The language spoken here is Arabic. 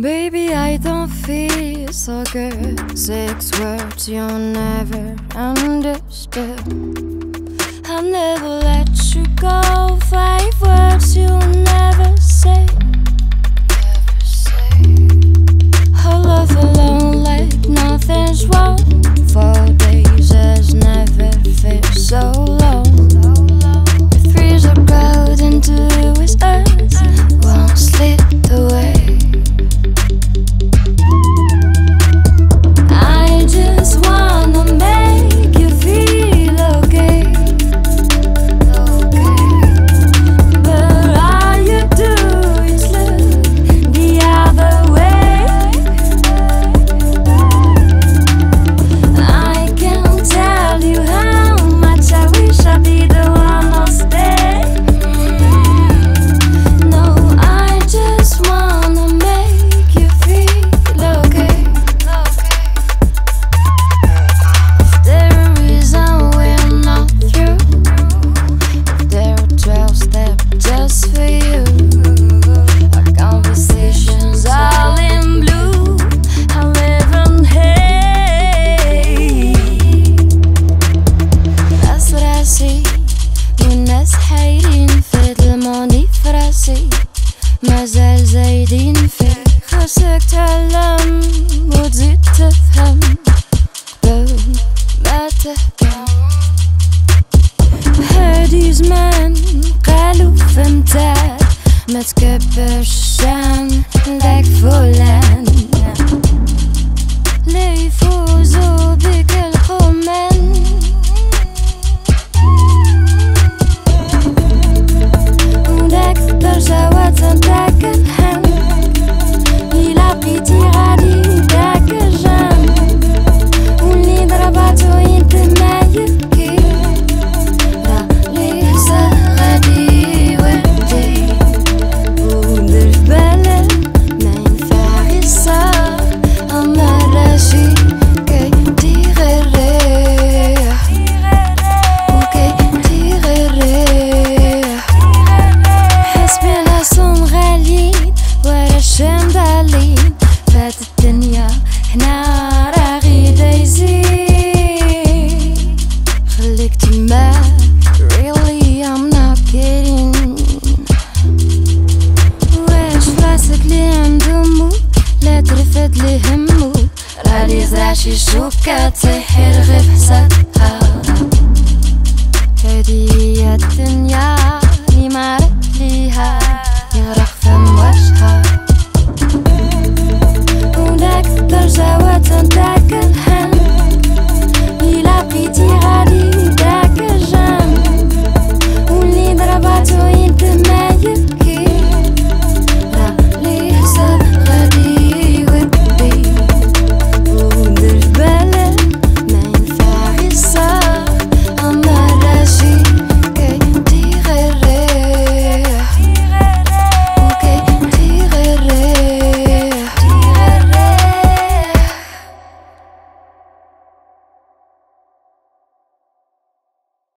Baby, I don't feel so good. Six words you'll never understand. I'll never let you go. مازال زايدين فيك خاصك تعلم وتزيد تفهم. قبل ما تحكم هادي زمان قالوا فهمتك ما تكبرش. ماشي جوكا تسحر غير بحسابها هادي هي الدنيا.